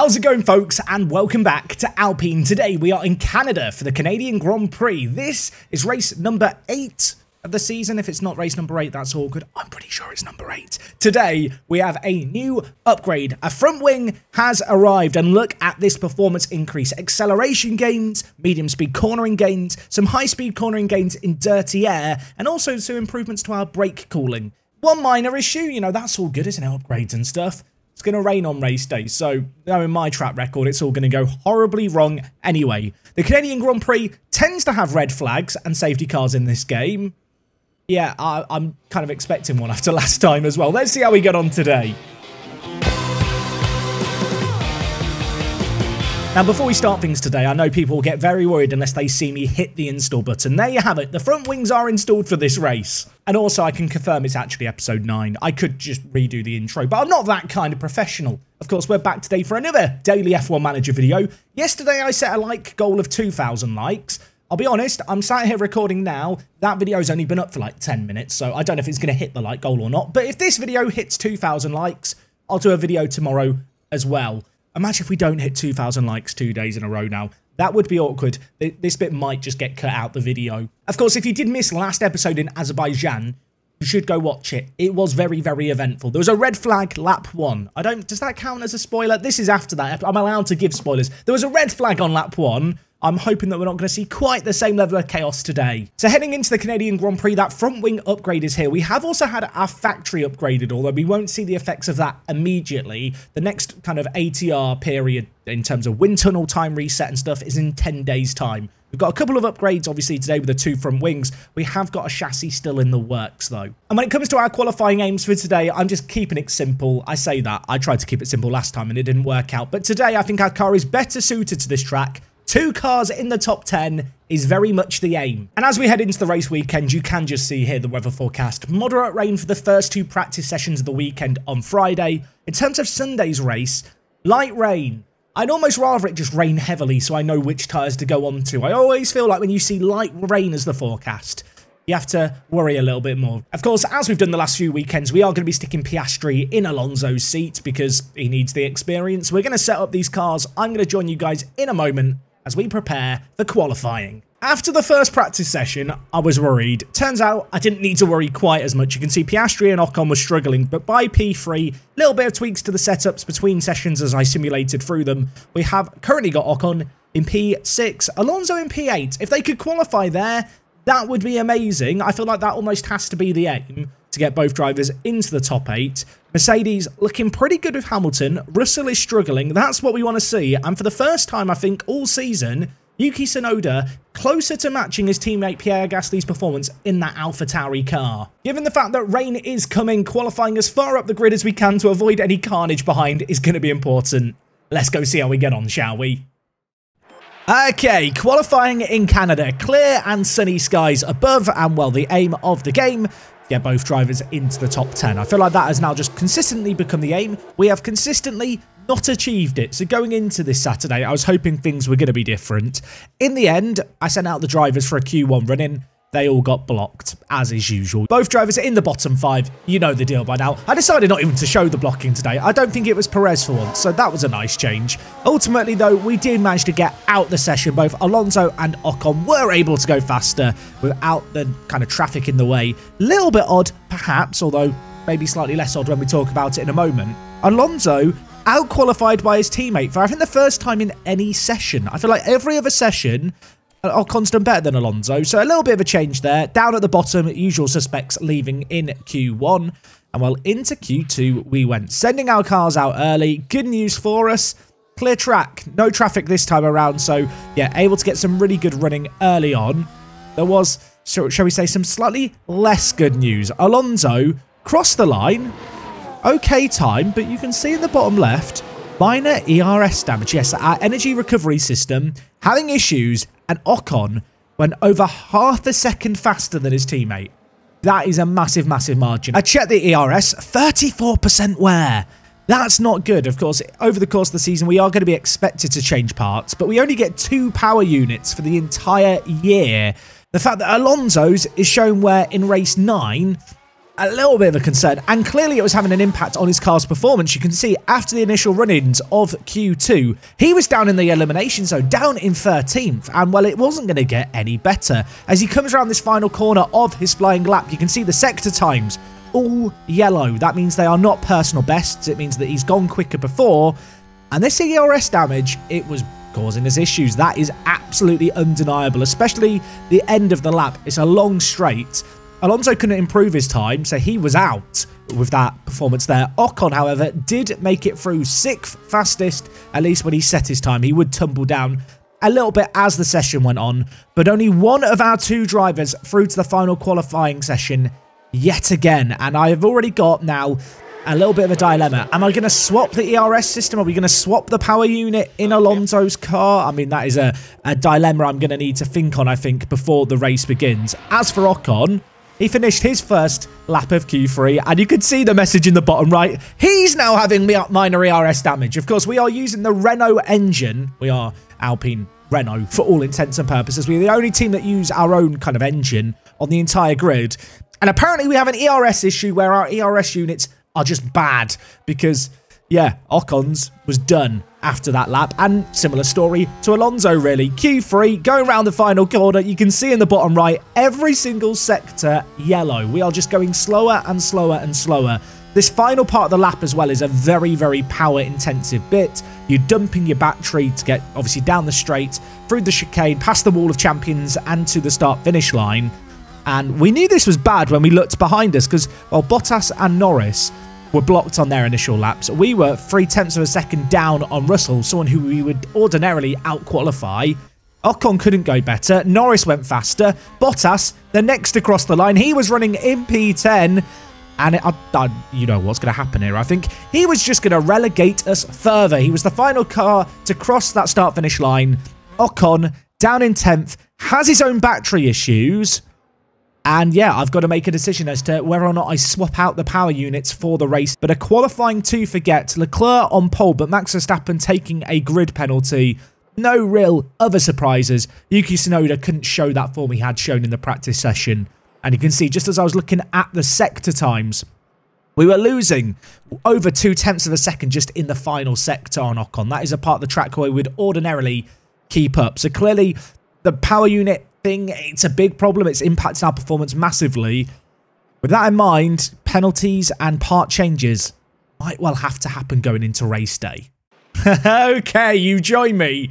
How's it going folks and welcome back to Alpine. Today we are in Canada for the Canadian Grand Prix. This is race number 8 of the season. If it's not race number 8 that's all good. I'm pretty sure it's number 8. Today we have a new upgrade. A front wing has arrived and look at this performance increase. Acceleration gains, medium speed cornering gains, some high speed cornering gains in dirty air and also some improvements to our brake cooling. One minor issue, you know, that's all good, isn't it? Upgrades and stuff. It's going to rain on race day, so knowing my track record, it's all going to go horribly wrong anyway. The Canadian Grand Prix tends to have red flags and safety cars in this game. Yeah, I, am kind of expecting one after last time as well. Let's see how we get on today. Now, before we start things today, I know people will get very worried unless they see me hit the install button. There you have it. The front wings are installed for this race. And also, I can confirm it's actually episode 9. I could just redo the intro, but I'm not that kind of professional. Of course, we're back today for another daily F1 Manager video. Yesterday, I set a like goal of 2,000 likes. I'll be honest, I'm sat here recording now. That video's only been up for like 10 minutes, so I don't know if it's going to hit the like goal or not. But if this video hits 2,000 likes, I'll do a video tomorrow as well. Imagine if we don't hit 2,000 likes two days in a row now. That would be awkward. This bit might just get cut out the video. Of course, if you did miss last episode in Azerbaijan, you should go watch it. It was very, very eventful. There was a red flag lap one. I don't, does that count as a spoiler? This is after that. I'm allowed to give spoilers. There was a red flag on lap one I'm hoping that we're not going to see quite the same level of chaos today. So heading into the Canadian Grand Prix, that front wing upgrade is here. We have also had our factory upgraded, although we won't see the effects of that immediately. The next kind of ATR period in terms of wind tunnel time reset and stuff is in 10 days time. We've got a couple of upgrades, obviously, today with the two front wings. We have got a chassis still in the works, though. And when it comes to our qualifying aims for today, I'm just keeping it simple. I say that. I tried to keep it simple last time and it didn't work out. But today, I think our car is better suited to this track Two cars in the top 10 is very much the aim. And as we head into the race weekend, you can just see here the weather forecast. Moderate rain for the first two practice sessions of the weekend on Friday. In terms of Sunday's race, light rain. I'd almost rather it just rain heavily so I know which tyres to go on to. I always feel like when you see light rain as the forecast, you have to worry a little bit more. Of course, as we've done the last few weekends, we are going to be sticking Piastri in Alonso's seat because he needs the experience. We're going to set up these cars. I'm going to join you guys in a moment as we prepare for qualifying. After the first practice session, I was worried. Turns out I didn't need to worry quite as much. You can see Piastri and Ocon were struggling, but by P3, little bit of tweaks to the setups between sessions as I simulated through them. We have currently got Ocon in P6, Alonso in P8. If they could qualify there, that would be amazing. I feel like that almost has to be the aim to get both drivers into the top eight. Mercedes looking pretty good with Hamilton. Russell is struggling. That's what we want to see. And for the first time, I think, all season, Yuki Tsunoda closer to matching his teammate Pierre Gasly's performance in that AlphaTauri car. Given the fact that rain is coming, qualifying as far up the grid as we can to avoid any carnage behind is going to be important. Let's go see how we get on, shall we? Okay, qualifying in Canada. Clear and sunny skies above, and well, the aim of the game get both drivers into the top 10. I feel like that has now just consistently become the aim. We have consistently not achieved it. So going into this Saturday, I was hoping things were going to be different. In the end, I sent out the drivers for a Q1 run-in. They all got blocked, as is usual. Both drivers in the bottom five. You know the deal by now. I decided not even to show the blocking today. I don't think it was Perez for once, so that was a nice change. Ultimately, though, we did manage to get out the session. Both Alonso and Ocon were able to go faster without the kind of traffic in the way. Little bit odd, perhaps, although maybe slightly less odd when we talk about it in a moment. Alonso out-qualified by his teammate for I think the first time in any session. I feel like every other session Ocon's Constant better than Alonso, so a little bit of a change there. Down at the bottom, usual suspects leaving in Q1. And well, into Q2 we went, sending our cars out early. Good news for us. Clear track, no traffic this time around, so yeah, able to get some really good running early on. There was, shall we say, some slightly less good news. Alonso crossed the line, okay time, but you can see in the bottom left, minor ERS damage. Yes, our energy recovery system having issues and Ocon went over half a second faster than his teammate. That is a massive, massive margin. I checked the ERS, 34% wear. That's not good. Of course, over the course of the season, we are going to be expected to change parts, but we only get two power units for the entire year. The fact that Alonso's is shown wear in race 9, a little bit of a concern, and clearly it was having an impact on his car's performance. You can see after the initial run-ins of Q2, he was down in the elimination zone, down in 13th, and well, it wasn't going to get any better. As he comes around this final corner of his flying lap, you can see the sector times all yellow. That means they are not personal bests. It means that he's gone quicker before, and this ERS damage, it was causing us issues. That is absolutely undeniable, especially the end of the lap. It's a long straight. Alonso couldn't improve his time, so he was out with that performance there. Ocon, however, did make it through sixth fastest, at least when he set his time. He would tumble down a little bit as the session went on, but only one of our two drivers through to the final qualifying session yet again. And I have already got now a little bit of a dilemma. Am I going to swap the ERS system? Are we going to swap the power unit in Alonso's car? I mean, that is a, a dilemma I'm going to need to think on, I think, before the race begins. As for Ocon, he finished his first lap of Q3, and you can see the message in the bottom right. He's now having minor ERS damage. Of course, we are using the Renault engine. We are Alpine Renault for all intents and purposes. We're the only team that use our own kind of engine on the entire grid. And apparently we have an ERS issue where our ERS units are just bad because, yeah, Ocon's was done after that lap. And similar story to Alonso, really. Q3, going around the final corner, you can see in the bottom right, every single sector yellow. We are just going slower and slower and slower. This final part of the lap as well is a very, very power intensive bit. You're dumping your battery to get obviously down the straight, through the chicane, past the wall of champions and to the start finish line. And we knew this was bad when we looked behind us because, well, Bottas and Norris were blocked on their initial laps. We were three tenths of a second down on Russell, someone who we would ordinarily out-qualify. Ocon couldn't go better. Norris went faster. Bottas, the next across the line, he was running in P10. And it, I, I, you know what's going to happen here. I think he was just going to relegate us further. He was the final car to cross that start-finish line. Ocon, down in 10th, has his own battery issues. And yeah, I've got to make a decision as to whether or not I swap out the power units for the race. But a qualifying to forget, Leclerc on pole, but Max Verstappen taking a grid penalty. No real other surprises. Yuki Tsunoda couldn't show that form he had shown in the practice session. And you can see, just as I was looking at the sector times, we were losing over two tenths of a second just in the final sector knock on Ocon. That is a part of the track where we would ordinarily keep up. So clearly, the power unit thing. It's a big problem. It's impacting our performance massively. With that in mind, penalties and part changes might well have to happen going into race day. okay, you join me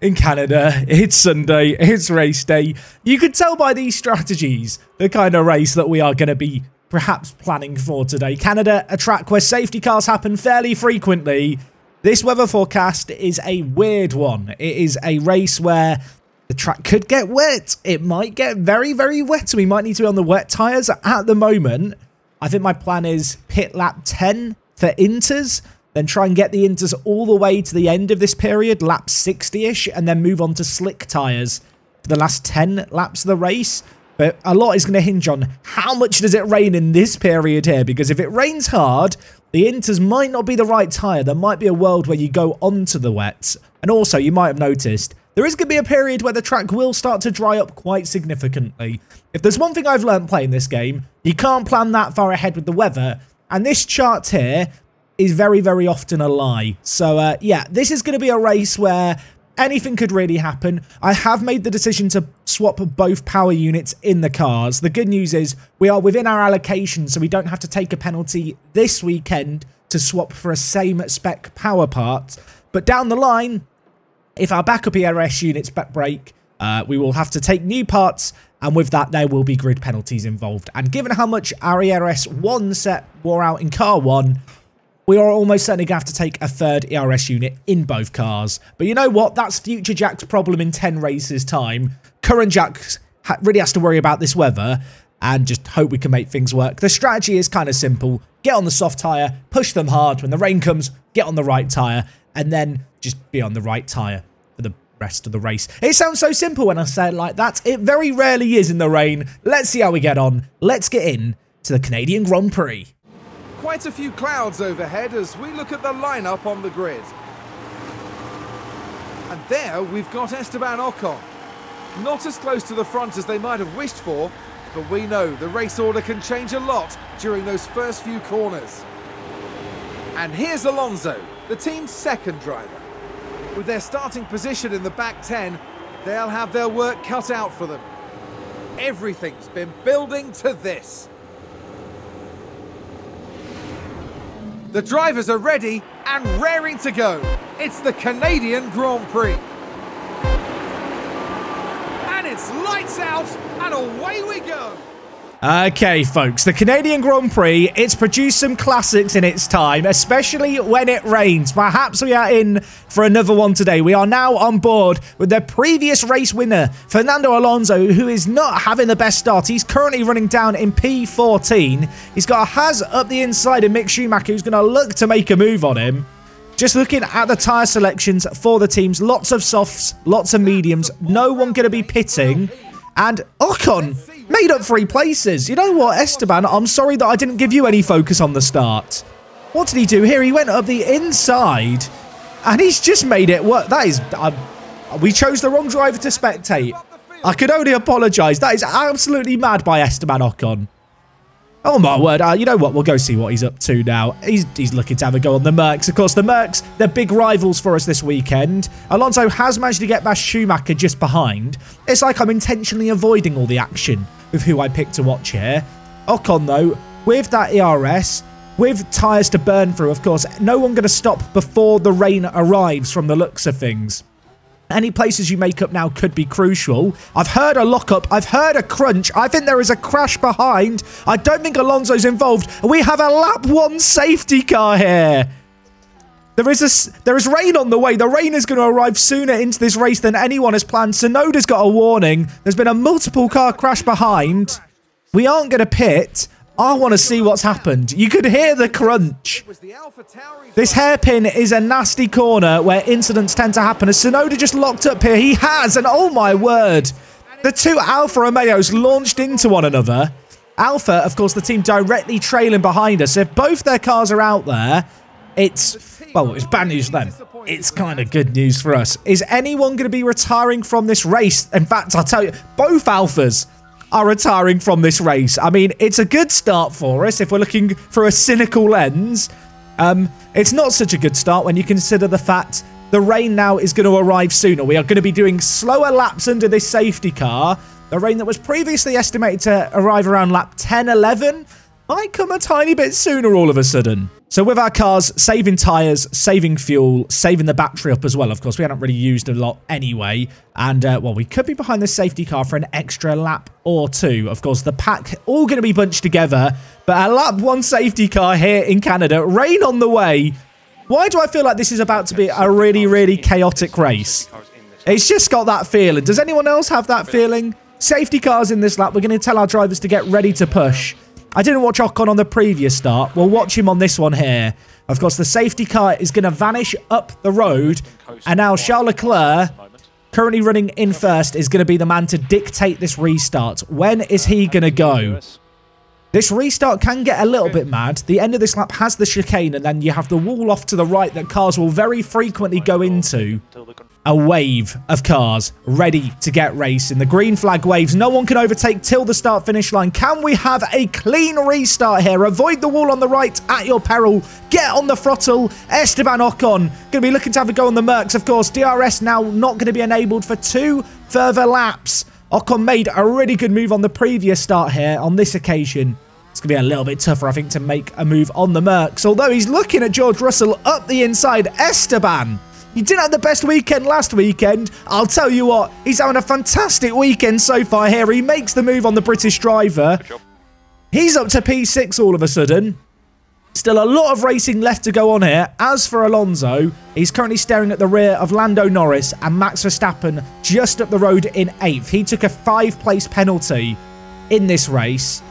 in Canada. It's Sunday. It's race day. You can tell by these strategies the kind of race that we are going to be perhaps planning for today. Canada, a track where safety cars happen fairly frequently. This weather forecast is a weird one. It is a race where the track could get wet. It might get very, very wet. So we might need to be on the wet tyres at the moment. I think my plan is pit lap 10 for inters, then try and get the inters all the way to the end of this period, lap 60-ish, and then move on to slick tyres for the last 10 laps of the race. But a lot is going to hinge on how much does it rain in this period here, because if it rains hard, the inters might not be the right tyre. There might be a world where you go onto the wets. And also, you might have noticed, there is going to be a period where the track will start to dry up quite significantly. If there's one thing I've learned playing this game, you can't plan that far ahead with the weather. And this chart here is very, very often a lie. So, uh, yeah, this is going to be a race where anything could really happen. I have made the decision to swap both power units in the cars. The good news is we are within our allocation, so we don't have to take a penalty this weekend to swap for a same spec power part. But down the line, if our backup ERS units break, uh, we will have to take new parts, and with that, there will be grid penalties involved. And given how much our ERS 1 set wore out in car 1, we are almost certainly going to have to take a third ERS unit in both cars. But you know what? That's future Jack's problem in 10 races' time. Current Jack really has to worry about this weather and just hope we can make things work. The strategy is kind of simple. Get on the soft tyre, push them hard. When the rain comes, get on the right tyre, and then just be on the right tyre for the rest of the race. It sounds so simple when I say it like that. It very rarely is in the rain. Let's see how we get on. Let's get in to the Canadian Grand Prix. Quite a few clouds overhead as we look at the lineup on the grid. And there we've got Esteban Ocon. Not as close to the front as they might have wished for, But we know the race order can change a lot during those first few corners. And here's Alonso, the team's second driver. With their starting position in the back 10, they'll have their work cut out for them. Everything's been building to this. The drivers are ready and raring to go. It's the Canadian Grand Prix. And it's lights out and away we go. Okay, folks, the Canadian Grand Prix, it's produced some classics in its time, especially when it rains. Perhaps we are in for another one today. We are now on board with the previous race winner, Fernando Alonso, who is not having the best start. He's currently running down in P14. He's got a Haas up the inside of Mick Schumacher, who's going to look to make a move on him. Just looking at the tyre selections for the teams, lots of softs, lots of mediums, no one going to be pitting. And Ocon made up three places. You know what, Esteban, I'm sorry that I didn't give you any focus on the start. What did he do here? He went up the inside and he's just made it work. That is... Uh, we chose the wrong driver to spectate. I could only apologise. That is absolutely mad by Esteban Ocon. Oh my word, uh, you know what, we'll go see what he's up to now. He's, he's looking to have a go on the Mercs. Of course, the Mercs, they're big rivals for us this weekend. Alonso has managed to get past Schumacher just behind. It's like I'm intentionally avoiding all the action with who I picked to watch here. Ocon, though, with that ERS, with tyres to burn through, of course, no one going to stop before the rain arrives from the looks of things. Any places you make up now could be crucial. I've heard a lockup. I've heard a crunch. I think there is a crash behind. I don't think Alonso's involved. We have a lap one safety car here. There is a, there is rain on the way. The rain is going to arrive sooner into this race than anyone has planned. Tsunoda's got a warning. There's been a multiple car crash behind. We aren't going to pit. I want to see what's happened. You could hear the crunch. This hairpin is a nasty corner where incidents tend to happen. As Tsunoda just locked up here, he has, and oh my word. The two Alfa Romeos launched into one another. Alfa, of course, the team directly trailing behind us. If both their cars are out there, it's, well, it's bad news then. It's kind of good news for us. Is anyone going to be retiring from this race? In fact, I'll tell you, both Alfas are retiring from this race. I mean, it's a good start for us if we're looking for a cynical lens. Um, it's not such a good start when you consider the fact the rain now is going to arrive sooner. We are going to be doing slower laps under this safety car. The rain that was previously estimated to arrive around lap 10, 11 might come a tiny bit sooner all of a sudden. So with our cars, saving tyres, saving fuel, saving the battery up as well. Of course, we haven't really used a lot anyway. And, uh, well, we could be behind the safety car for an extra lap or two. Of course, the pack all going to be bunched together. But a lap one safety car here in Canada. Rain on the way. Why do I feel like this is about to be a really, really chaotic race? It's just got that feeling. Does anyone else have that feeling? Safety cars in this lap. We're going to tell our drivers to get ready to push. I didn't watch Ocon on the previous start. We'll watch him on this one here. Of course, the safety car is going to vanish up the road. And now Charles Leclerc, currently running in first, is going to be the man to dictate this restart. When is he going to go? This restart can get a little bit mad. The end of this lap has the chicane, and then you have the wall off to the right that cars will very frequently go into. A wave of cars ready to get racing. The green flag waves. No one can overtake till the start finish line. Can we have a clean restart here? Avoid the wall on the right at your peril. Get on the throttle. Esteban Ocon going to be looking to have a go on the Mercs, of course. DRS now not going to be enabled for two further laps. Ocon made a really good move on the previous start here. On this occasion, it's going to be a little bit tougher, I think, to make a move on the Mercs. Although he's looking at George Russell up the inside. Esteban, you didn't have the best weekend last weekend. I'll tell you what, he's having a fantastic weekend so far here. He makes the move on the British driver. He's up to P6 all of a sudden. Still a lot of racing left to go on here. As for Alonso, he's currently staring at the rear of Lando Norris and Max Verstappen just up the road in 8th. He took a five-place penalty in this race.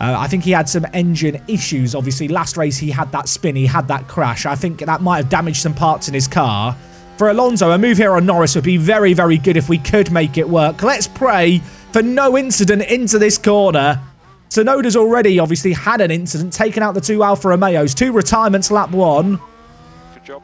Uh, I think he had some engine issues. Obviously, last race he had that spin, he had that crash. I think that might have damaged some parts in his car. For Alonso, a move here on Norris would be very, very good if we could make it work. Let's pray for no incident into this corner. Tsunoda's already obviously had an incident, taken out the two Alfa Romeos, two retirements lap one.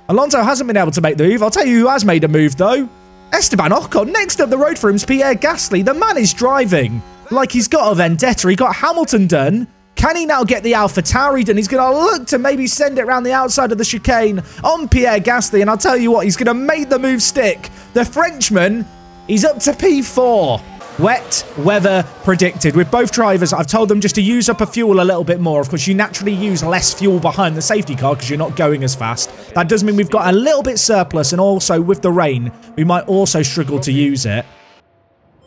Alonso hasn't been able to make the move. I'll tell you who has made a move though. Esteban Ocon, next up the road for him is Pierre Gasly. The man is driving like he's got a vendetta. He got Hamilton done. Can he now get the Alpha Tauri done? He's going to look to maybe send it around the outside of the chicane on Pierre Gasly. And I'll tell you what, he's going to make the move stick. The Frenchman, he's up to P4. Wet weather predicted. With both drivers, I've told them just to use up a fuel a little bit more. Of course, you naturally use less fuel behind the safety car because you're not going as fast. That does mean we've got a little bit surplus, and also with the rain, we might also struggle to use it.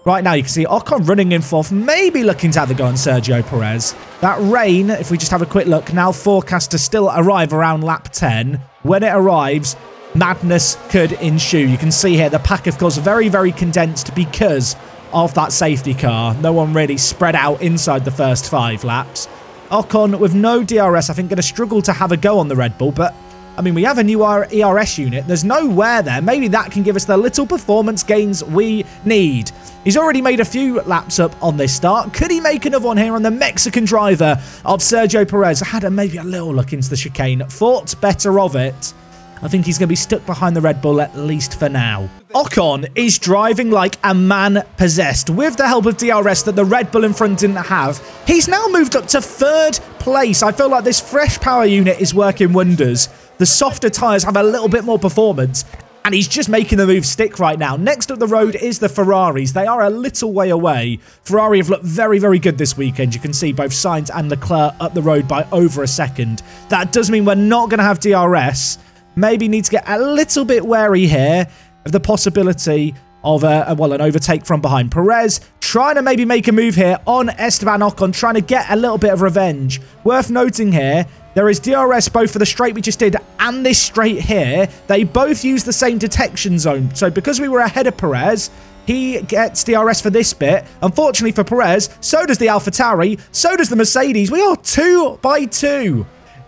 Right now, you can see Ocon running in fourth, maybe looking to have the go on Sergio Perez. That rain, if we just have a quick look, now forecast to still arrive around lap 10. When it arrives, madness could ensue. You can see here the pack, of course, very, very condensed because of that safety car. No one really spread out inside the first five laps. Ocon, with no DRS, I think going to struggle to have a go on the Red Bull, but I mean, we have a new ERS unit. There's no wear there. Maybe that can give us the little performance gains we need. He's already made a few laps up on this start. Could he make another one here on the Mexican driver of Sergio Perez? I Had a, maybe a little look into the chicane. Thought better of it. I think he's going to be stuck behind the Red Bull at least for now. Ocon is driving like a man possessed with the help of DRS that the Red Bull in front didn't have. He's now moved up to third place. I feel like this fresh power unit is working wonders. The softer tyres have a little bit more performance and he's just making the move stick right now. Next up the road is the Ferraris. They are a little way away. Ferrari have looked very, very good this weekend. You can see both Sainz and Leclerc up the road by over a second. That does mean we're not going to have DRS. Maybe need to get a little bit wary here of the possibility of a, well, an overtake from behind. Perez trying to maybe make a move here on Esteban Ocon, trying to get a little bit of revenge. Worth noting here, there is DRS both for the straight we just did and this straight here. They both use the same detection zone. So because we were ahead of Perez, he gets DRS for this bit. Unfortunately for Perez, so does the AlphaTauri, so does the Mercedes. We are two by two.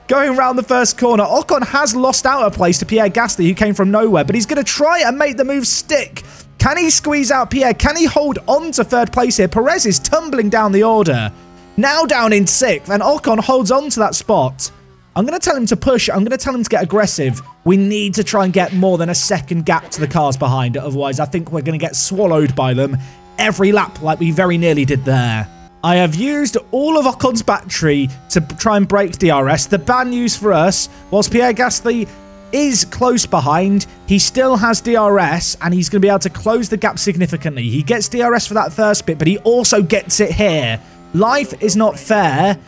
Going around the first corner, Ocon has lost out a place to Pierre Gasly, who came from nowhere, but he's going to try and make the move stick. Can he squeeze out Pierre? Can he hold on to third place here? Perez is tumbling down the order. Now down in sixth, and Ocon holds on to that spot. I'm going to tell him to push. I'm going to tell him to get aggressive. We need to try and get more than a second gap to the cars behind. Otherwise, I think we're going to get swallowed by them every lap like we very nearly did there. I have used all of Ocon's battery to try and break DRS. The bad news for us, whilst Pierre Gasly is close behind, he still has DRS and he's going to be able to close the gap significantly. He gets DRS for that first bit, but he also gets it here. Life is not fair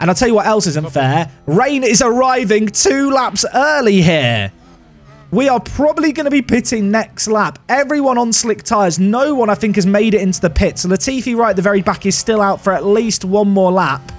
and I'll tell you what else isn't fair. Rain is arriving two laps early here. We are probably going to be pitting next lap. Everyone on slick tyres. No one, I think, has made it into the pit. So Latifi right at the very back is still out for at least one more lap.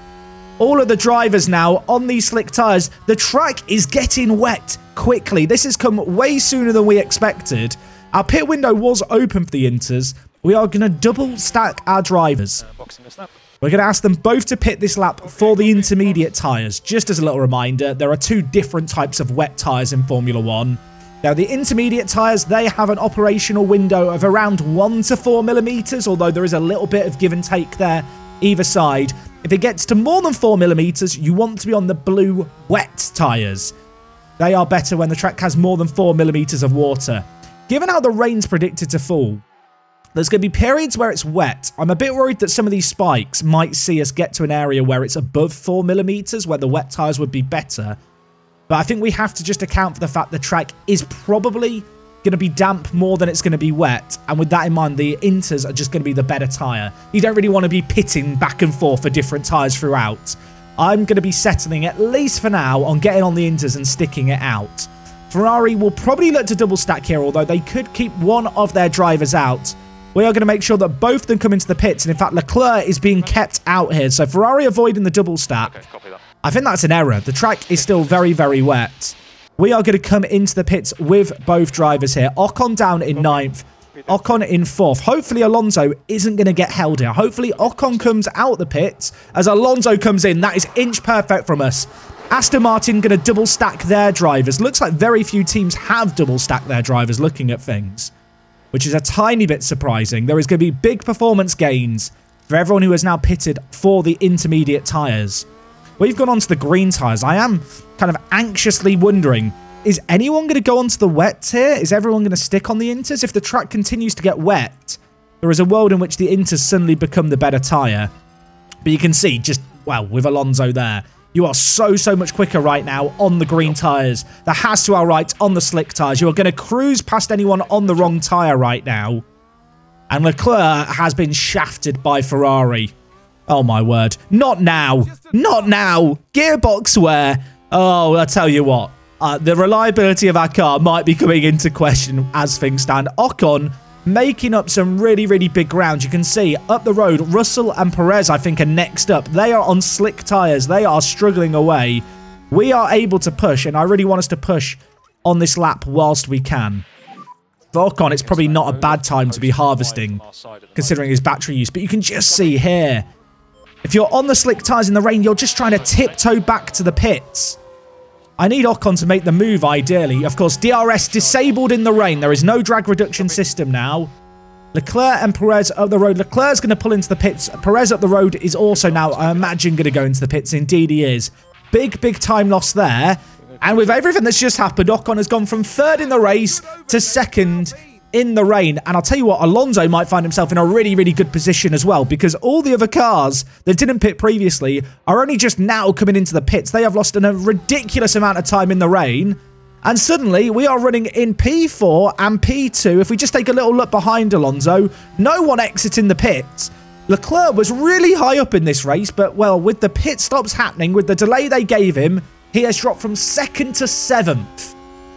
All of the drivers now on these slick tyres. The track is getting wet quickly. This has come way sooner than we expected. Our pit window was open for the Inters. We are going to double stack our drivers. Uh, we're going to ask them both to pit this lap for the intermediate tyres. Just as a little reminder, there are two different types of wet tyres in Formula 1. Now, the intermediate tyres, they have an operational window of around 1 to 4 millimeters, although there is a little bit of give and take there either side. If it gets to more than 4 millimeters, you want to be on the blue wet tyres. They are better when the track has more than 4 millimeters of water. Given how the rain's predicted to fall, there's going to be periods where it's wet. I'm a bit worried that some of these spikes might see us get to an area where it's above 4 millimeters, where the wet tyres would be better. But I think we have to just account for the fact the track is probably going to be damp more than it's going to be wet. And with that in mind, the inters are just going to be the better tyre. You don't really want to be pitting back and forth for different tyres throughout. I'm going to be settling, at least for now, on getting on the inters and sticking it out. Ferrari will probably look to double stack here, although they could keep one of their drivers out we are going to make sure that both of them come into the pits. And in fact, Leclerc is being kept out here. So Ferrari avoiding the double stack. Okay, I think that's an error. The track is still very, very wet. We are going to come into the pits with both drivers here. Ocon down in ninth. Ocon in fourth. Hopefully Alonso isn't going to get held here. Hopefully Ocon comes out the pits as Alonso comes in. That is inch perfect from us. Aston Martin going to double stack their drivers. Looks like very few teams have double stacked their drivers looking at things which is a tiny bit surprising. There is going to be big performance gains for everyone who has now pitted for the intermediate tyres. We've gone on to the green tyres. I am kind of anxiously wondering, is anyone going to go onto the wets here? Is everyone going to stick on the inters? If the track continues to get wet, there is a world in which the Inters suddenly become the better tyre. But you can see, just, well, with Alonso there, you are so, so much quicker right now on the green tyres. The Haas to our right on the slick tyres. You are going to cruise past anyone on the wrong tyre right now. And Leclerc has been shafted by Ferrari. Oh my word. Not now. Not now. Gearbox wear. Oh, I tell you what. Uh, the reliability of our car might be coming into question as things stand. Ocon making up some really, really big ground. You can see up the road, Russell and Perez, I think, are next up. They are on slick tyres. They are struggling away. We are able to push, and I really want us to push on this lap whilst we can. Ocon, it's probably not a bad time to be harvesting, considering his battery use. But you can just see here, if you're on the slick tyres in the rain, you're just trying to tiptoe back to the pits. I need Ocon to make the move, ideally. Of course, DRS disabled in the rain. There is no drag reduction system now. Leclerc and Perez up the road. Leclerc's going to pull into the pits. Perez up the road is also now, I imagine, going to go into the pits. Indeed, he is. Big, big time loss there. And with everything that's just happened, Ocon has gone from third in the race to second in the rain. And I'll tell you what, Alonso might find himself in a really, really good position as well because all the other cars that didn't pit previously are only just now coming into the pits. They have lost a ridiculous amount of time in the rain. And suddenly we are running in P4 and P2. If we just take a little look behind Alonso, no one exiting the pits. Leclerc was really high up in this race, but well, with the pit stops happening, with the delay they gave him, he has dropped from second to seventh.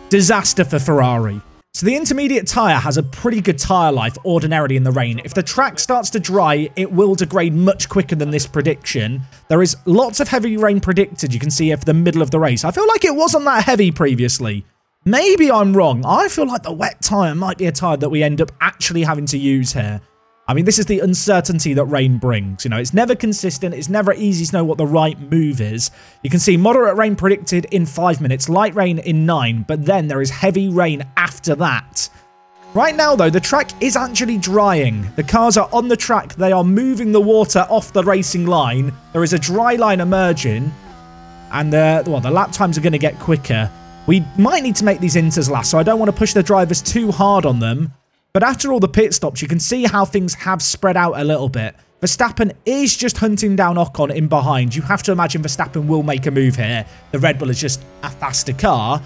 Disaster for Ferrari. So the intermediate tyre has a pretty good tyre life ordinarily in the rain. If the track starts to dry, it will degrade much quicker than this prediction. There is lots of heavy rain predicted, you can see here for the middle of the race. I feel like it wasn't that heavy previously. Maybe I'm wrong. I feel like the wet tyre might be a tyre that we end up actually having to use here. I mean, this is the uncertainty that rain brings. You know, it's never consistent. It's never easy to know what the right move is. You can see moderate rain predicted in five minutes, light rain in nine, but then there is heavy rain after that. Right now, though, the track is actually drying. The cars are on the track. They are moving the water off the racing line. There is a dry line emerging. And the, well, the lap times are going to get quicker. We might need to make these inters last, so I don't want to push the drivers too hard on them. But after all the pit stops, you can see how things have spread out a little bit. Verstappen is just hunting down Ocon in behind. You have to imagine Verstappen will make a move here. The Red Bull is just a faster car.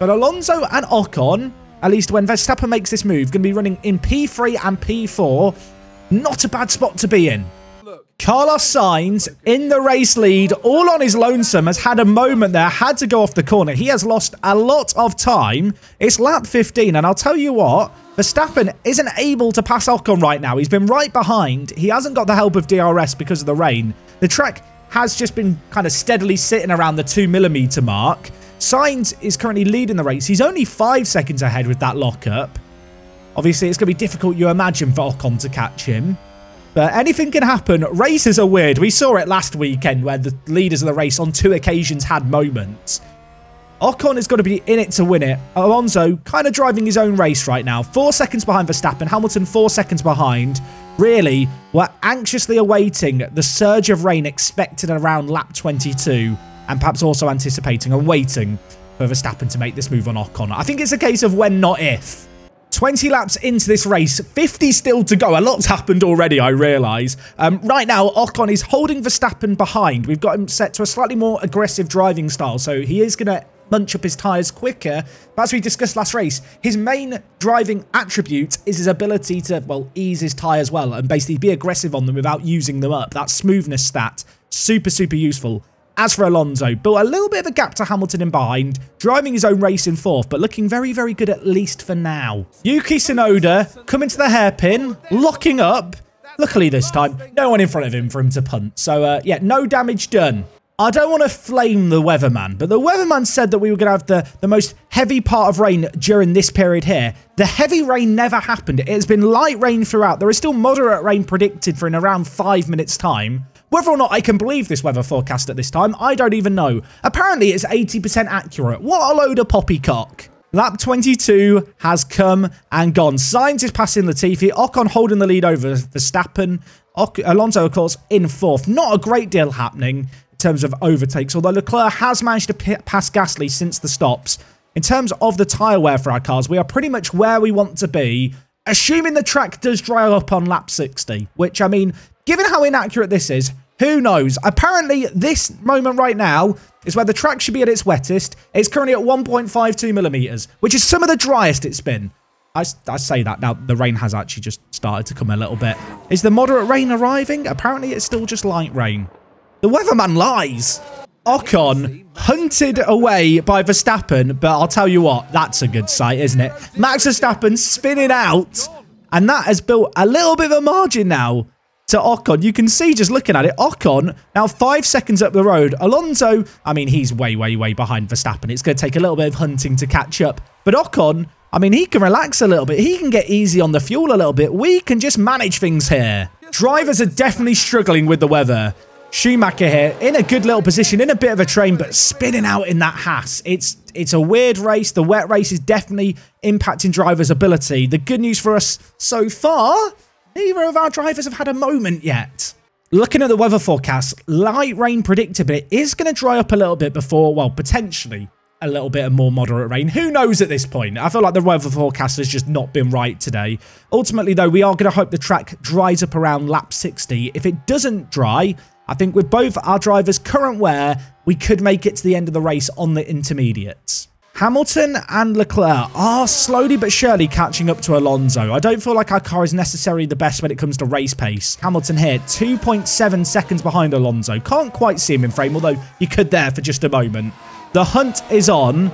But Alonso and Ocon, at least when Verstappen makes this move, going to be running in P3 and P4. Not a bad spot to be in. Carlos Sainz in the race lead, all on his lonesome, has had a moment there, had to go off the corner. He has lost a lot of time. It's lap 15, and I'll tell you what, Verstappen isn't able to pass Ocon right now. He's been right behind. He hasn't got the help of DRS because of the rain. The track has just been kind of steadily sitting around the 2 millimeter mark. Sainz is currently leading the race. He's only 5 seconds ahead with that lockup. Obviously, it's going to be difficult, you imagine, for Ocon to catch him. But anything can happen. Races are weird. We saw it last weekend where the leaders of the race on two occasions had moments. Ocon is going to be in it to win it. Alonso kind of driving his own race right now. Four seconds behind Verstappen. Hamilton four seconds behind. Really, we're anxiously awaiting the surge of rain expected around lap 22 and perhaps also anticipating and waiting for Verstappen to make this move on Ocon. I think it's a case of when, not if. 20 laps into this race, 50 still to go. A lot's happened already, I realise. Um, right now, Ocon is holding Verstappen behind. We've got him set to a slightly more aggressive driving style, so he is going to munch up his tyres quicker. But as we discussed last race, his main driving attribute is his ability to, well, ease his tyres well and basically be aggressive on them without using them up. That smoothness stat, super, super useful. As for Alonso, built a little bit of a gap to Hamilton in behind, driving his own race in fourth, but looking very, very good at least for now. Yuki Tsunoda coming to the hairpin, locking up. Luckily this time, no one in front of him for him to punt. So, uh, yeah, no damage done. I don't want to flame the weatherman, but the weatherman said that we were going to have the, the most heavy part of rain during this period here. The heavy rain never happened. It has been light rain throughout. There is still moderate rain predicted for in around five minutes' time. Whether or not I can believe this weather forecast at this time, I don't even know. Apparently, it's 80% accurate. What a load of poppycock. Lap 22 has come and gone. Sainz is passing Latifi. Ocon holding the lead over Verstappen. Alonso, of course, in fourth. Not a great deal happening in terms of overtakes, although Leclerc has managed to pass Gasly since the stops. In terms of the tyre wear for our cars, we are pretty much where we want to be assuming the track does dry up on lap 60, which I mean, given how inaccurate this is, who knows? Apparently, this moment right now is where the track should be at its wettest. It's currently at 1.52 millimeters, which is some of the driest it's been. I, I say that now, the rain has actually just started to come a little bit. Is the moderate rain arriving? Apparently, it's still just light rain. The weatherman lies. Ocon hunted away by Verstappen, but I'll tell you what, that's a good sight, isn't it? Max Verstappen spinning out, and that has built a little bit of a margin now to Ocon. You can see just looking at it, Ocon now five seconds up the road. Alonso, I mean, he's way, way, way behind Verstappen. It's going to take a little bit of hunting to catch up. But Ocon, I mean, he can relax a little bit. He can get easy on the fuel a little bit. We can just manage things here. Drivers are definitely struggling with the weather. Schumacher here in a good little position, in a bit of a train, but spinning out in that Haas. It's it's a weird race. The wet race is definitely impacting drivers' ability. The good news for us so far Neither of our drivers have had a moment yet. Looking at the weather forecast, light rain predicted, but it is going to dry up a little bit before, well, potentially a little bit of more moderate rain. Who knows at this point? I feel like the weather forecast has just not been right today. Ultimately, though, we are going to hope the track dries up around lap 60. If it doesn't dry, I think with both our drivers' current wear, we could make it to the end of the race on the intermediates. Hamilton and Leclerc are slowly but surely catching up to Alonso. I don't feel like our car is necessarily the best when it comes to race pace. Hamilton here, 2.7 seconds behind Alonso. Can't quite see him in frame, although you could there for just a moment. The hunt is on,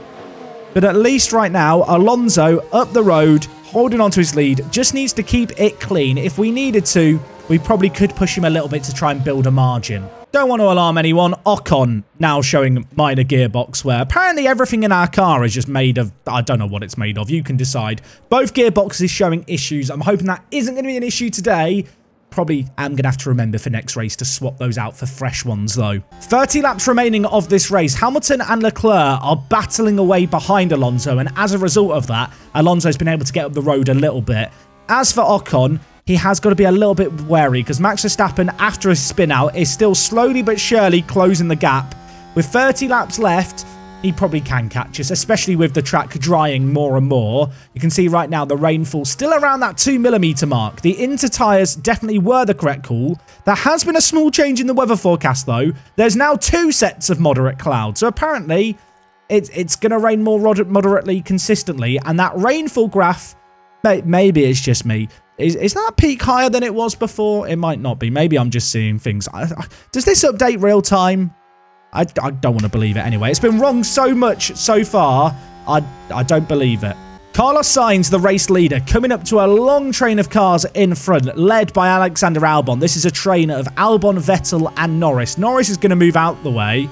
but at least right now, Alonso up the road, holding on to his lead, just needs to keep it clean. If we needed to, we probably could push him a little bit to try and build a margin. Don't want to alarm anyone. Ocon now showing minor gearbox wear. Apparently everything in our car is just made of... I don't know what it's made of. You can decide. Both gearboxes showing issues. I'm hoping that isn't going to be an issue today. Probably am going to have to remember for next race to swap those out for fresh ones, though. 30 laps remaining of this race. Hamilton and Leclerc are battling away behind Alonso, and as a result of that, Alonso's been able to get up the road a little bit. As for Ocon, he has got to be a little bit wary because Max Verstappen, after a spin out, is still slowly but surely closing the gap. With 30 laps left, he probably can catch us, especially with the track drying more and more. You can see right now the rainfall still around that 2mm mark. The inter tyres definitely were the correct call. There has been a small change in the weather forecast though. There's now two sets of moderate clouds. So apparently it, it's going to rain more moderately consistently. And that rainfall graph, maybe it's just me, is, is that peak higher than it was before? It might not be. Maybe I'm just seeing things. I, I, does this update real time? I, I don't want to believe it anyway. It's been wrong so much so far. I, I don't believe it. Carlos Sainz, the race leader, coming up to a long train of cars in front, led by Alexander Albon. This is a train of Albon, Vettel, and Norris. Norris is going to move out the way.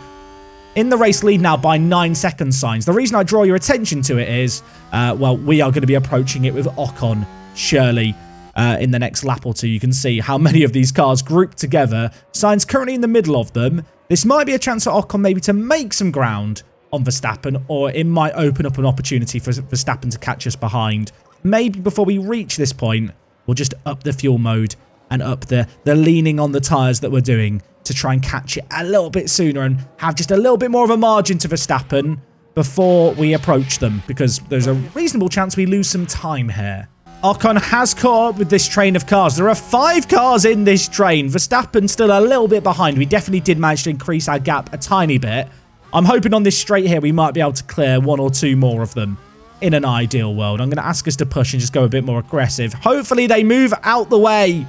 In the race lead now by 9 seconds, Sainz. The reason I draw your attention to it is, uh, well, we are going to be approaching it with Ocon, surely, uh, in the next lap or two, you can see how many of these cars grouped together. Sainz currently in the middle of them. This might be a chance for Ocon maybe to make some ground on Verstappen, or it might open up an opportunity for Verstappen to catch us behind. Maybe before we reach this point, we'll just up the fuel mode and up the, the leaning on the tyres that we're doing to try and catch it a little bit sooner and have just a little bit more of a margin to Verstappen before we approach them, because there's a reasonable chance we lose some time here. Ocon has caught up with this train of cars. There are five cars in this train. Verstappen still a little bit behind. We definitely did manage to increase our gap a tiny bit. I'm hoping on this straight here we might be able to clear one or two more of them in an ideal world. I'm going to ask us to push and just go a bit more aggressive. Hopefully they move out the way.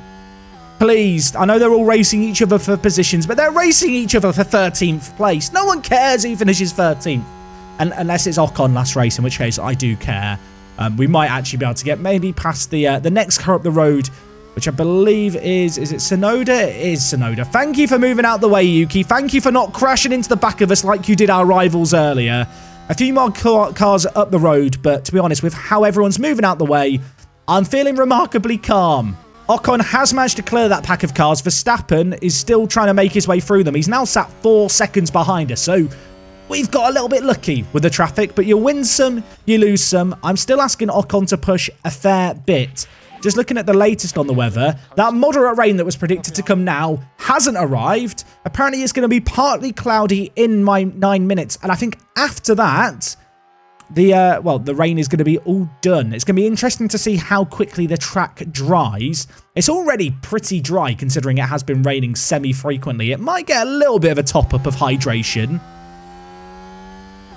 Please. I know they're all racing each other for positions, but they're racing each other for 13th place. No one cares who finishes 13th. And unless it's Ocon last race, in which case I do care. Um, we might actually be able to get maybe past the uh, the next car up the road, which I believe is, is it Tsunoda? It is Tsunoda. Thank you for moving out the way, Yuki. Thank you for not crashing into the back of us like you did our rivals earlier. A few more car cars up the road, but to be honest, with how everyone's moving out the way, I'm feeling remarkably calm. Ocon has managed to clear that pack of cars. Verstappen is still trying to make his way through them. He's now sat four seconds behind us, so We've got a little bit lucky with the traffic, but you win some, you lose some. I'm still asking Ocon to push a fair bit. Just looking at the latest on the weather, that moderate rain that was predicted to come now hasn't arrived. Apparently, it's going to be partly cloudy in my nine minutes. And I think after that, the uh, well, the rain is going to be all done. It's going to be interesting to see how quickly the track dries. It's already pretty dry considering it has been raining semi-frequently. It might get a little bit of a top-up of hydration.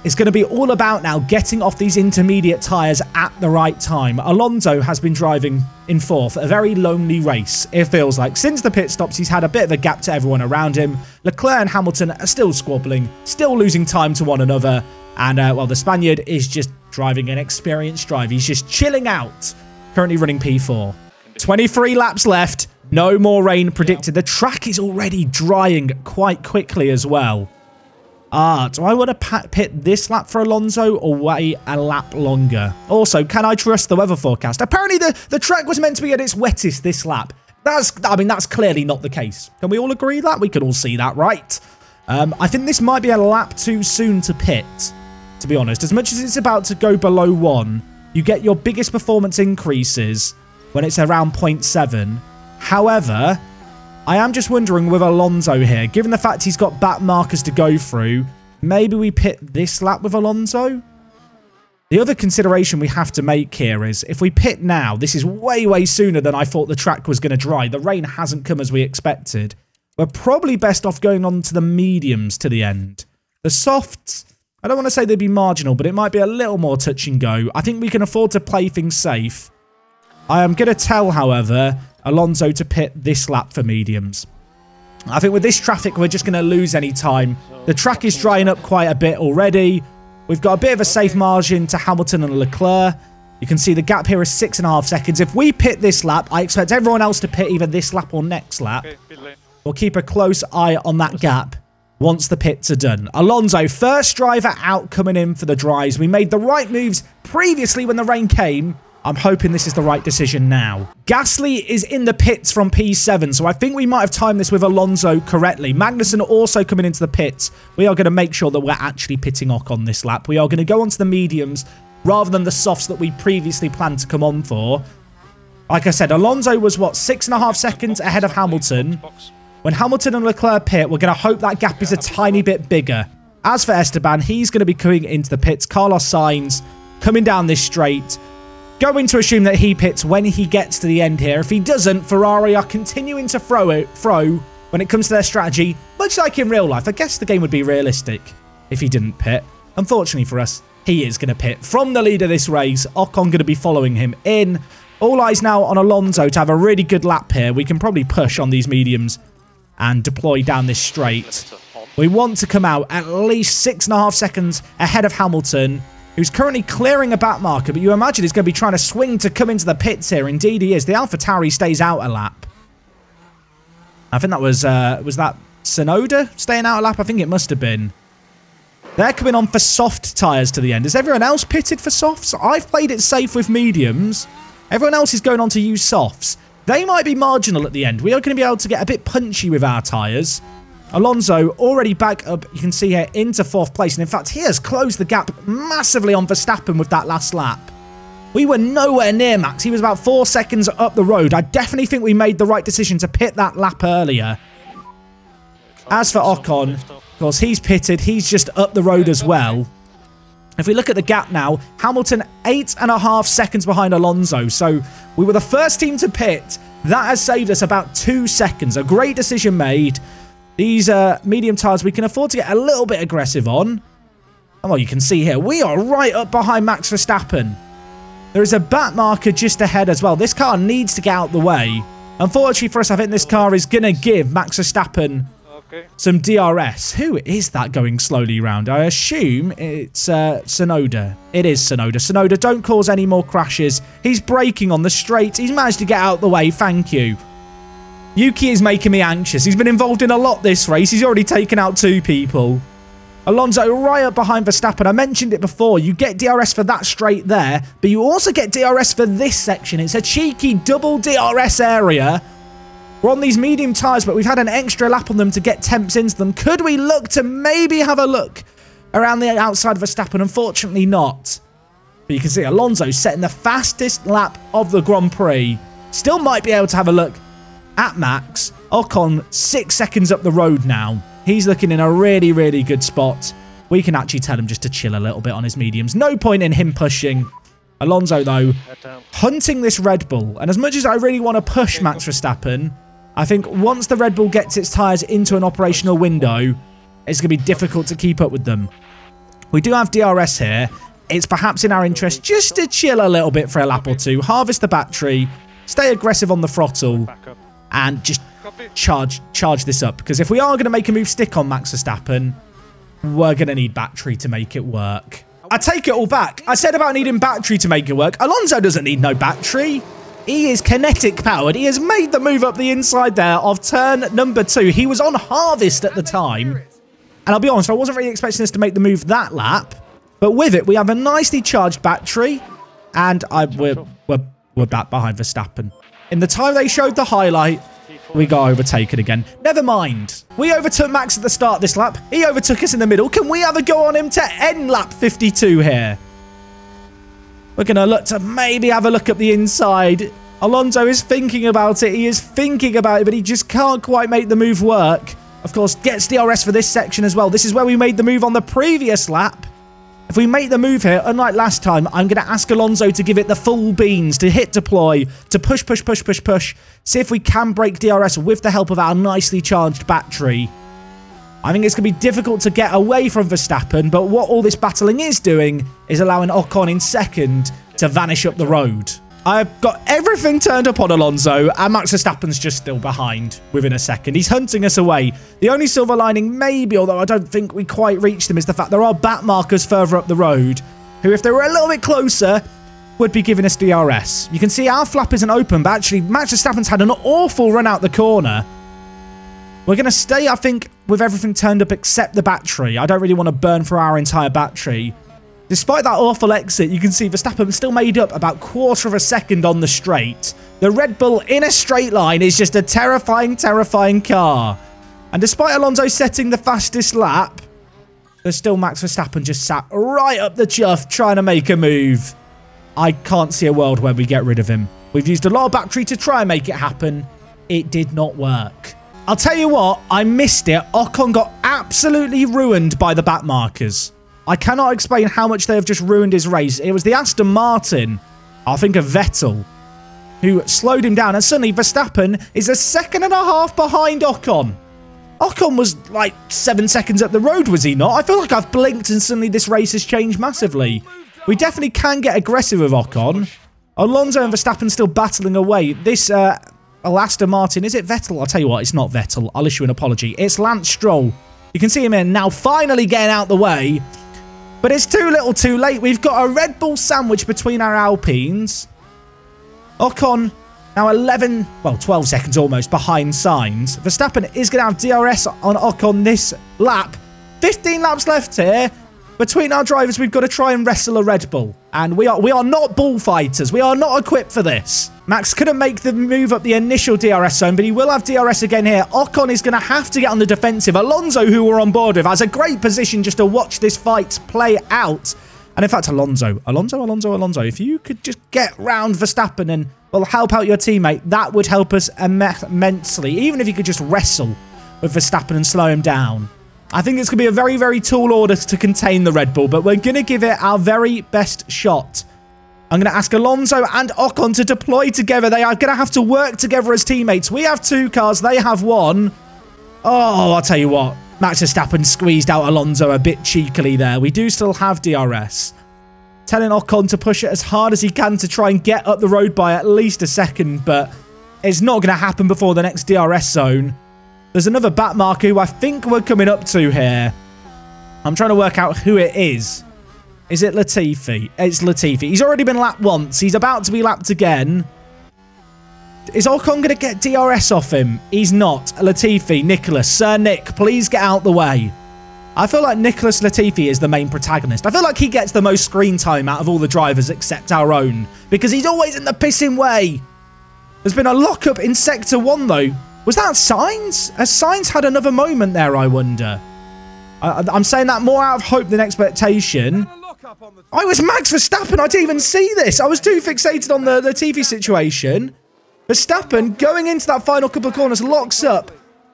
It's going to be all about now getting off these intermediate tyres at the right time. Alonso has been driving in fourth, a very lonely race, it feels like. Since the pit stops, he's had a bit of a gap to everyone around him. Leclerc and Hamilton are still squabbling, still losing time to one another. And, uh, well, the Spaniard is just driving an experienced drive. He's just chilling out, currently running P4. 23 laps left, no more rain predicted. The track is already drying quite quickly as well. Ah, do I want to pit this lap for Alonso or wait a lap longer? Also, can I trust the weather forecast? Apparently, the, the track was meant to be at its wettest this lap. That's, I mean, that's clearly not the case. Can we all agree that? We can all see that, right? Um, I think this might be a lap too soon to pit, to be honest. As much as it's about to go below one, you get your biggest performance increases when it's around 0.7. However, I am just wondering with Alonso here, given the fact he's got back markers to go through, maybe we pit this lap with Alonso? The other consideration we have to make here is if we pit now, this is way, way sooner than I thought the track was going to dry. The rain hasn't come as we expected. We're probably best off going on to the mediums to the end. The softs, I don't want to say they'd be marginal, but it might be a little more touch and go. I think we can afford to play things safe. I am going to tell, however, Alonso to pit this lap for mediums. I think with this traffic, we're just going to lose any time. The track is drying up quite a bit already. We've got a bit of a safe margin to Hamilton and Leclerc. You can see the gap here is six and a half seconds. If we pit this lap, I expect everyone else to pit either this lap or next lap. We'll keep a close eye on that gap once the pits are done. Alonso, first driver out coming in for the drives. We made the right moves previously when the rain came. I'm hoping this is the right decision now. Gasly is in the pits from P7, so I think we might have timed this with Alonso correctly. Magnussen also coming into the pits. We are going to make sure that we're actually pitting Ocon this lap. We are going to go onto the mediums rather than the softs that we previously planned to come on for. Like I said, Alonso was, what, six and a half seconds ahead of Hamilton. When Hamilton and Leclerc pit, we're going to hope that gap is a tiny bit bigger. As for Esteban, he's going to be coming into the pits. Carlos Sainz coming down this straight going to assume that he pits when he gets to the end here. If he doesn't, Ferrari are continuing to throw it, throw when it comes to their strategy, much like in real life. I guess the game would be realistic if he didn't pit. Unfortunately for us, he is going to pit. From the lead of this race, Ocon going to be following him in. All eyes now on Alonso to have a really good lap here. We can probably push on these mediums and deploy down this straight. We want to come out at least six and a half seconds ahead of Hamilton who's currently clearing a back marker, but you imagine he's going to be trying to swing to come into the pits here. Indeed he is. The Alpha Tauri stays out a lap. I think that was, uh, was that Tsunoda staying out a lap? I think it must have been. They're coming on for soft tyres to the end. Is everyone else pitted for softs? I've played it safe with mediums. Everyone else is going on to use softs. They might be marginal at the end. We are going to be able to get a bit punchy with our tyres. Alonso already back up, you can see here, into fourth place. And in fact, he has closed the gap massively on Verstappen with that last lap. We were nowhere near Max. He was about four seconds up the road. I definitely think we made the right decision to pit that lap earlier. As for Ocon, of course, he's pitted. He's just up the road as well. If we look at the gap now, Hamilton eight and a half seconds behind Alonso. So we were the first team to pit. That has saved us about two seconds. A great decision made. These uh, medium tires we can afford to get a little bit aggressive on. Oh, well, you can see here, we are right up behind Max Verstappen. There is a bat marker just ahead as well. This car needs to get out the way. Unfortunately for us, I think this car is going to give Max Verstappen okay. some DRS. Who is that going slowly around? I assume it's uh, Tsunoda. It is Tsunoda. Tsunoda, don't cause any more crashes. He's braking on the straight. He's managed to get out the way. Thank you. Yuki is making me anxious. He's been involved in a lot this race. He's already taken out two people. Alonso right up behind Verstappen. I mentioned it before. You get DRS for that straight there, but you also get DRS for this section. It's a cheeky double DRS area. We're on these medium tyres, but we've had an extra lap on them to get temps into them. Could we look to maybe have a look around the outside of Verstappen? Unfortunately not. But you can see Alonso setting the fastest lap of the Grand Prix. Still might be able to have a look at Max. Ocon six seconds up the road now. He's looking in a really, really good spot. we can actually tell him just to chill a little bit on his mediums. No point in him pushing. Alonso, though, hunting this Red Bull. And as much as I really want to push Max Verstappen, I think once the Red Bull gets its tyres into an operational window, it's going to be difficult to keep up with them. We do have DRS here. It's perhaps in our interest just to chill a little bit for a lap or two, harvest the battery, stay aggressive on the throttle, and just charge charge this up. Because if we are going to make a move stick on Max Verstappen, we're going to need battery to make it work. I take it all back. I said about needing battery to make it work. Alonso doesn't need no battery. He is kinetic powered. He has made the move up the inside there of turn number two. He was on harvest at the time. And I'll be honest, I wasn't really expecting us to make the move that lap. But with it, we have a nicely charged battery. And I, we're, we're, we're back behind Verstappen. In the time they showed the highlight, we got overtaken again. Never mind. We overtook Max at the start this lap. He overtook us in the middle. Can we have a go on him to end lap 52 here? We're going to look to maybe have a look at the inside. Alonso is thinking about it. He is thinking about it, but he just can't quite make the move work. Of course, gets DRS for this section as well. This is where we made the move on the previous lap. If we make the move here, unlike last time, I'm going to ask Alonso to give it the full beans, to hit deploy, to push, push, push, push, push. See if we can break DRS with the help of our nicely charged battery. I think it's going to be difficult to get away from Verstappen, but what all this battling is doing is allowing Ocon in second to vanish up the road. I've got everything turned up on Alonso, and Max Verstappen's just still behind within a second. He's hunting us away. The only silver lining, maybe, although I don't think we quite reached them, is the fact there are bat markers further up the road, who, if they were a little bit closer, would be giving us DRS. You can see our flap isn't open, but actually, Max Verstappen's had an awful run out the corner. We're going to stay, I think, with everything turned up except the battery. I don't really want to burn for our entire battery. Despite that awful exit, you can see Verstappen still made up about quarter of a second on the straight. The Red Bull in a straight line is just a terrifying, terrifying car. And despite Alonso setting the fastest lap, there's still Max Verstappen just sat right up the chuff trying to make a move. I can't see a world where we get rid of him. We've used a lot of battery to try and make it happen. It did not work. I'll tell you what, I missed it. Ocon got absolutely ruined by the back markers. I cannot explain how much they have just ruined his race. It was the Aston Martin, I think of Vettel, who slowed him down. And suddenly Verstappen is a second and a half behind Ocon. Ocon was like seven seconds up the road, was he not? I feel like I've blinked and suddenly this race has changed massively. We definitely can get aggressive with Ocon. Alonso and Verstappen still battling away. This uh, Aston Martin, is it Vettel? I'll tell you what, it's not Vettel. I'll issue an apology. It's Lance Stroll. You can see him in now finally getting out the way. But it's too little too late. We've got a Red Bull sandwich between our Alpines. Ocon now 11, well, 12 seconds almost behind Sainz. Verstappen is going to have DRS on Ocon this lap. 15 laps left here. Between our drivers, we've got to try and wrestle a Red Bull. And we are we are not bullfighters. We are not equipped for this. Max couldn't make the move up the initial DRS zone, but he will have DRS again here. Ocon is going to have to get on the defensive. Alonso, who we're on board with, has a great position just to watch this fight play out. And in fact, Alonso, Alonso, Alonso, Alonso, if you could just get round Verstappen and well, help out your teammate, that would help us immensely. Even if you could just wrestle with Verstappen and slow him down. I think it's going to be a very, very tall order to contain the Red Bull, but we're going to give it our very best shot. I'm going to ask Alonso and Ocon to deploy together. They are going to have to work together as teammates. We have two cars. They have one. Oh, I'll tell you what. Max Verstappen squeezed out Alonso a bit cheekily there. We do still have DRS. Telling Ocon to push it as hard as he can to try and get up the road by at least a second, but it's not going to happen before the next DRS zone. There's another bat who I think we're coming up to here. I'm trying to work out who it is. Is it Latifi? It's Latifi. He's already been lapped once. He's about to be lapped again. Is Ocon going to get DRS off him? He's not. Latifi, Nicholas, Sir Nick, please get out the way. I feel like Nicholas Latifi is the main protagonist. I feel like he gets the most screen time out of all the drivers except our own. Because he's always in the pissing way. There's been a lockup in Sector 1 though. Was that Sainz? Has Sainz had another moment there, I wonder? I, am saying that more out of hope than expectation. I was Max Verstappen. I didn't even see this. I was too fixated on the, the TV situation. Verstappen, going into that final couple of corners, locks up.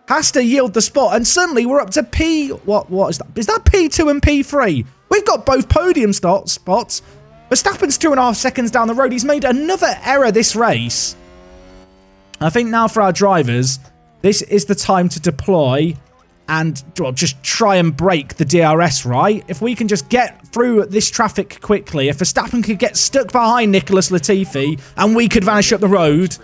has to yield the spot, and suddenly we're up to P. What? What is that? Is that P2 and P3? We've got both podium start spots. Verstappen's two and a half seconds down the road. He's made another error this race. I think now for our drivers, this is the time to deploy and well, just try and break the DRS, right? If we can just get through this traffic quickly, if Verstappen could get stuck behind Nicholas Latifi and we could vanish up the road,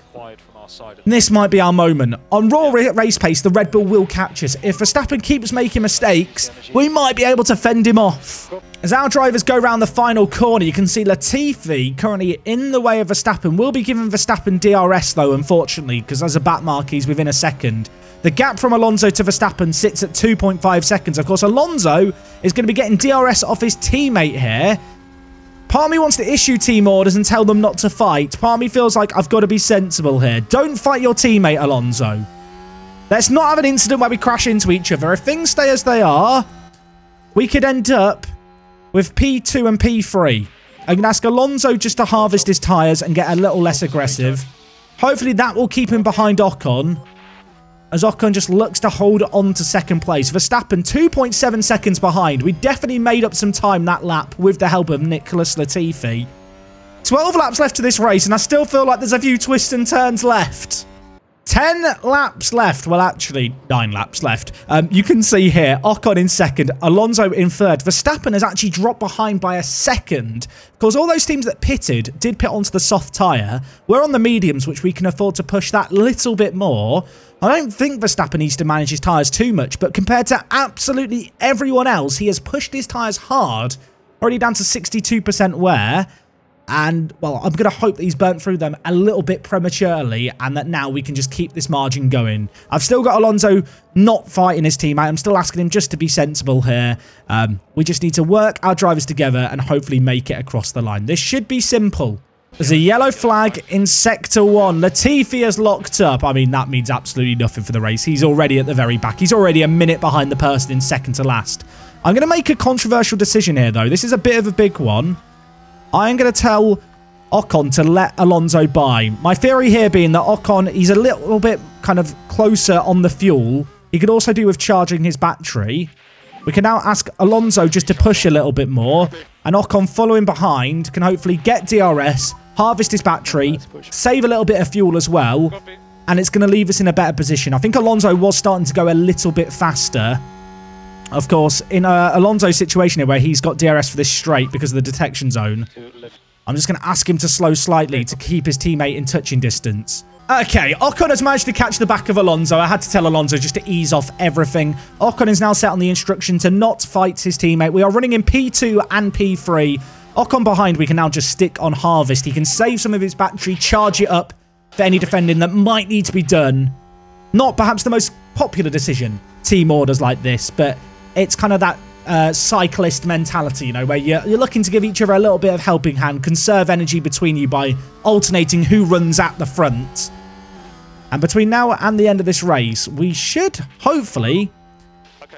this might be our moment. On raw race pace, the Red Bull will catch us. If Verstappen keeps making mistakes, we might be able to fend him off. As our drivers go around the final corner, you can see Latifi currently in the way of Verstappen. Will be giving Verstappen DRS though, unfortunately, because there's a back mark he's within a second. The gap from Alonso to Verstappen sits at 2.5 seconds. Of course, Alonso is going to be getting DRS off his teammate here. Me wants to issue team orders and tell them not to fight. Me feels like I've got to be sensible here. Don't fight your teammate, Alonso. Let's not have an incident where we crash into each other. If things stay as they are, we could end up with P2 and P3. I can ask Alonso just to harvest his tyres and get a little less aggressive. Hopefully that will keep him behind Ocon as Ocon just looks to hold on to second place. Verstappen 2.7 seconds behind. We definitely made up some time that lap with the help of Nicholas Latifi. 12 laps left to this race, and I still feel like there's a few twists and turns left. 10 laps left. Well, actually, 9 laps left. Um, you can see here, Ocon in second, Alonso in third. Verstappen has actually dropped behind by a second. Because all those teams that pitted did pit onto the soft tyre. We're on the mediums, which we can afford to push that little bit more. I don't think Verstappen needs to manage his tyres too much, but compared to absolutely everyone else, he has pushed his tyres hard, already down to 62% wear. And, well, I'm going to hope that he's burnt through them a little bit prematurely and that now we can just keep this margin going. I've still got Alonso not fighting his teammate. I'm still asking him just to be sensible here. Um, we just need to work our drivers together and hopefully make it across the line. This should be simple. There's a yellow flag in Sector 1. Latifi has locked up. I mean, that means absolutely nothing for the race. He's already at the very back. He's already a minute behind the person in second to last. I'm going to make a controversial decision here, though. This is a bit of a big one. I'm going to tell Ocon to let Alonso by. My theory here being that Ocon, he's a little bit kind of closer on the fuel. He could also do with charging his battery. We can now ask Alonso just to push a little bit more. And Ocon following behind can hopefully get DRS, harvest his battery, save a little bit of fuel as well, and it's going to leave us in a better position. I think Alonso was starting to go a little bit faster. Of course, in uh, Alonso's situation here where he's got DRS for this straight because of the detection zone, I'm just going to ask him to slow slightly to keep his teammate in touching distance. Okay, Ocon has managed to catch the back of Alonso. I had to tell Alonso just to ease off everything. Ocon is now set on the instruction to not fight his teammate. We are running in P2 and P3. Ocon behind, we can now just stick on Harvest. He can save some of his battery, charge it up for any defending that might need to be done. Not perhaps the most popular decision, team orders like this, but it's kind of that uh, cyclist mentality, you know, where you're, you're looking to give each other a little bit of helping hand, conserve energy between you by alternating who runs at the front. And between now and the end of this race, we should hopefully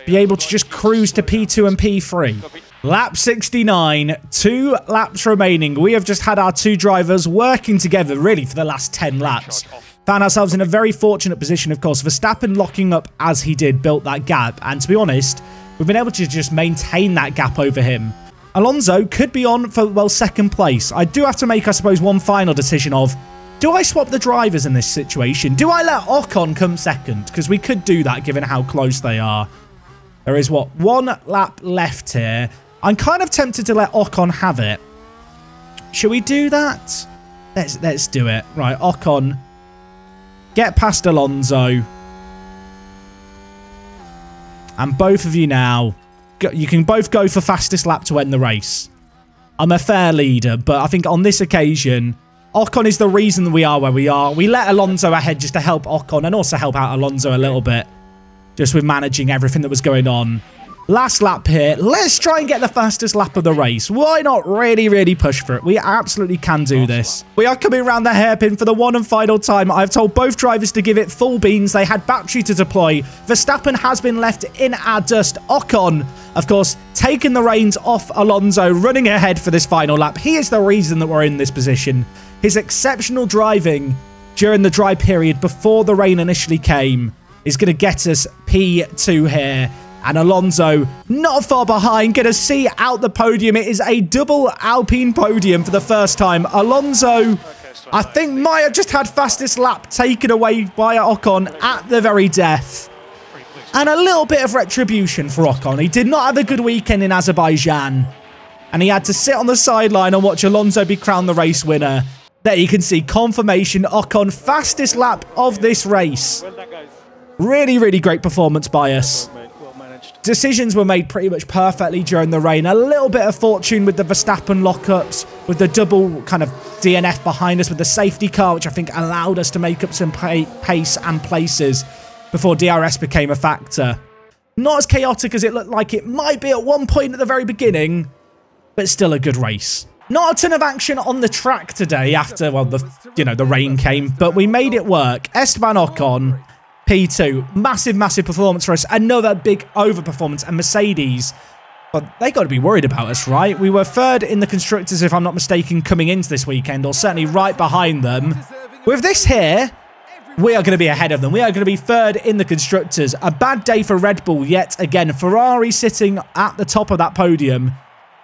be able to just cruise to P2 and P3. Lap 69, two laps remaining. We have just had our two drivers working together really for the last 10 laps. Found ourselves in a very fortunate position, of course. For Verstappen locking up as he did built that gap. And to be honest, we've been able to just maintain that gap over him. Alonso could be on for, well, second place. I do have to make, I suppose, one final decision of, do I swap the drivers in this situation? Do I let Ocon come second? Because we could do that given how close they are. There is, what, one lap left here. I'm kind of tempted to let Ocon have it. Should we do that? Let's let's do it. Right, Ocon. Get past Alonso. And both of you now, you can both go for fastest lap to end the race. I'm a fair leader, but I think on this occasion, Ocon is the reason we are where we are. We let Alonso ahead just to help Ocon and also help out Alonso a little bit. Just with managing everything that was going on. Last lap here. Let's try and get the fastest lap of the race. Why not really, really push for it? We absolutely can do this. We are coming around the hairpin for the one and final time. I've told both drivers to give it full beans. They had battery to deploy. Verstappen has been left in our dust. Ocon, of course, taking the reins off Alonso, running ahead for this final lap. He is the reason that we're in this position. His exceptional driving during the dry period before the rain initially came is going to get us P2 here. And Alonso not far behind, going to see out the podium. It is a double Alpine podium for the first time. Alonso, I think, might have just had fastest lap taken away by Ocon at the very death. And a little bit of retribution for Ocon. He did not have a good weekend in Azerbaijan. And he had to sit on the sideline and watch Alonso be crowned the race winner. There you can see confirmation Ocon fastest lap of this race. Really, really great performance by us. Decisions were made pretty much perfectly during the rain. A little bit of fortune with the Verstappen lockups, with the double kind of DNF behind us with the safety car, which I think allowed us to make up some pace and places before DRS became a factor. Not as chaotic as it looked like it might be at one point at the very beginning, but still a good race. Not a ton of action on the track today after, well, the you know, the rain came, but we made it work. Esteban Ocon P2. Massive, massive performance for us. Another big overperformance. And Mercedes, but they got to be worried about us, right? We were third in the Constructors, if I'm not mistaken, coming into this weekend, or certainly right behind them. With this here, we are going to be ahead of them. We are going to be third in the Constructors. A bad day for Red Bull yet again. Ferrari sitting at the top of that podium.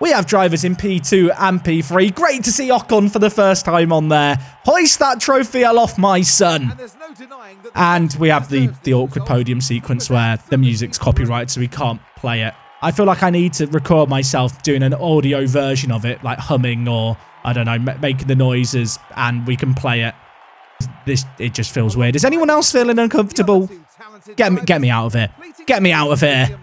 We have drivers in P2 and P3. Great to see Ocon for the first time on there. Hoist that trophy aloft, my son. And we have the, the awkward podium sequence where the music's copyright, so we can't play it. I feel like I need to record myself doing an audio version of it, like humming or, I don't know, making the noises, and we can play it. This It just feels weird. Is anyone else feeling uncomfortable? Get me, get me out of here. Get me out of here.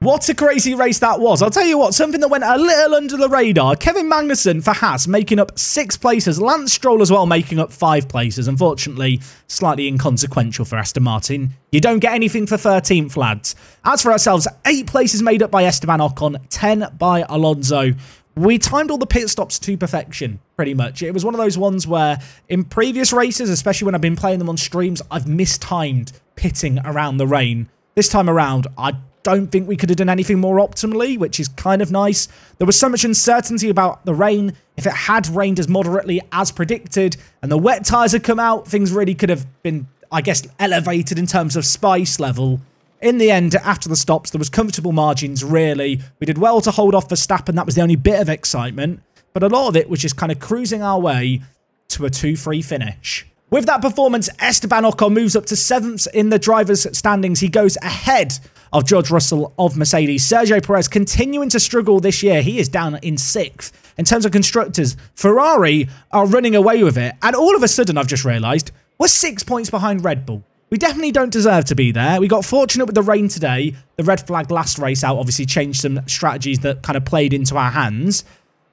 What a crazy race that was. I'll tell you what, something that went a little under the radar. Kevin Magnussen for Haas making up six places. Lance Stroll as well making up five places. Unfortunately, slightly inconsequential for Aston Martin. You don't get anything for 13th, lads. As for ourselves, eight places made up by Esteban Ocon, 10 by Alonso. We timed all the pit stops to perfection, pretty much. It was one of those ones where in previous races, especially when I've been playing them on streams, I've mistimed pitting around the rain. This time around, I don't think we could have done anything more optimally, which is kind of nice. There was so much uncertainty about the rain. If it had rained as moderately as predicted and the wet tyres had come out, things really could have been, I guess, elevated in terms of spice level. In the end, after the stops, there was comfortable margins, really. We did well to hold off Verstappen. That was the only bit of excitement. But a lot of it was just kind of cruising our way to a 2-3 finish. With that performance, Esteban Ocon moves up to 7th in the drivers' standings. He goes ahead of George Russell of Mercedes. Sergio Perez continuing to struggle this year. He is down in sixth. In terms of constructors, Ferrari are running away with it. And all of a sudden, I've just realised, we're six points behind Red Bull. We definitely don't deserve to be there. We got fortunate with the rain today. The red flag last race out obviously changed some strategies that kind of played into our hands.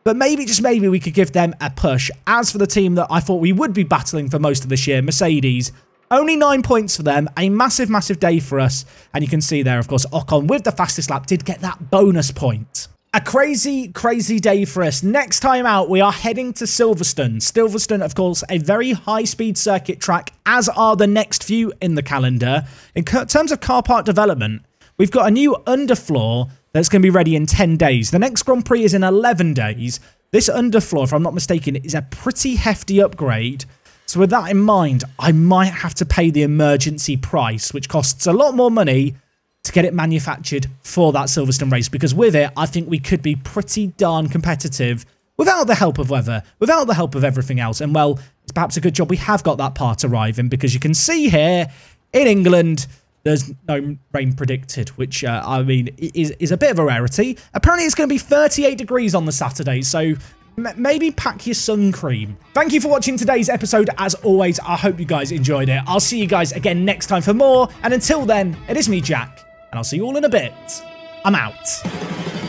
But maybe, just maybe, we could give them a push. As for the team that I thought we would be battling for most of this year, Mercedes, only nine points for them. A massive, massive day for us. And you can see there, of course, Ocon with the fastest lap did get that bonus point. A crazy, crazy day for us. Next time out, we are heading to Silverstone. Silverstone, of course, a very high-speed circuit track, as are the next few in the calendar. In terms of car park development, we've got a new underfloor that's going to be ready in 10 days. The next Grand Prix is in 11 days. This underfloor, if I'm not mistaken, is a pretty hefty upgrade so with that in mind, I might have to pay the emergency price, which costs a lot more money to get it manufactured for that Silverstone race. Because with it, I think we could be pretty darn competitive without the help of weather, without the help of everything else. And well, it's perhaps a good job we have got that part arriving because you can see here in England, there's no rain predicted, which, uh, I mean, is, is a bit of a rarity. Apparently, it's going to be 38 degrees on the Saturday, so maybe pack your sun cream. Thank you for watching today's episode. As always, I hope you guys enjoyed it. I'll see you guys again next time for more. And until then, it is me, Jack, and I'll see you all in a bit. I'm out.